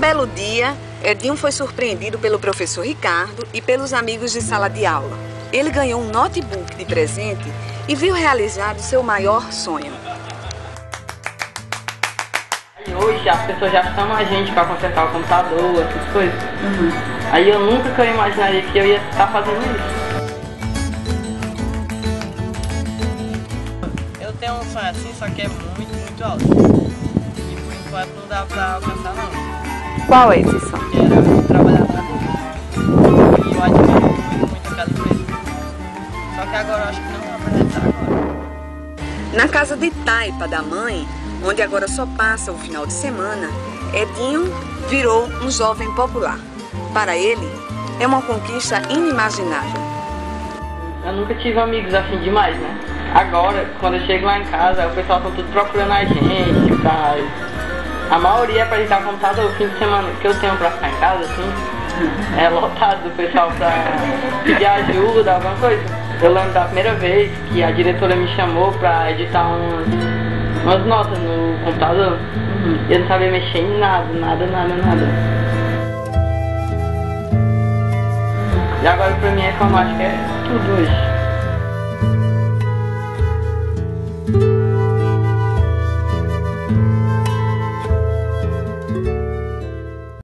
belo dia, Edinho foi surpreendido pelo professor Ricardo e pelos amigos de sala de aula. Ele ganhou um notebook de presente e viu realizado seu maior sonho. Hoje as pessoas já chamam a gente para consertar o computador, essas coisas. Uhum. Aí eu nunca que eu imaginaria que eu ia estar fazendo isso. Eu tenho um sonho assim, só que é muito, muito alto. E por enquanto não dá pra alcançar. Qual é? Que era trabalhar na. E eu admiro muito, muito aquela empresa. Só que agora eu acho que não realizar agora. Na casa de taipa da mãe, onde agora só passa o final de semana, Edinho virou um jovem popular. Para ele, é uma conquista inimaginável. Eu nunca tive amigos assim demais, né? Agora, quando eu chego lá em casa, o pessoal tá tudo procurando a gente, pra... A maioria é pra editar computador, o fim de semana que eu tenho pra ficar em casa, assim, é lotado do pessoal pra pedir ajuda, alguma coisa. Eu lembro da primeira vez que a diretora me chamou pra editar umas, umas notas no computador. Eu não sabia mexer em nada, nada, nada, nada. E agora pra mim a informática é tudo hoje.